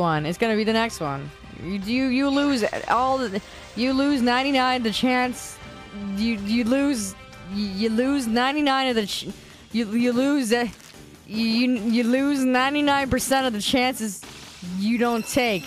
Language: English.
one. It's gonna be the next one. You you, you lose all the, you lose 99 the chance you you lose you lose 99 of the you you lose uh, you you lose 99% of the chances you don't take.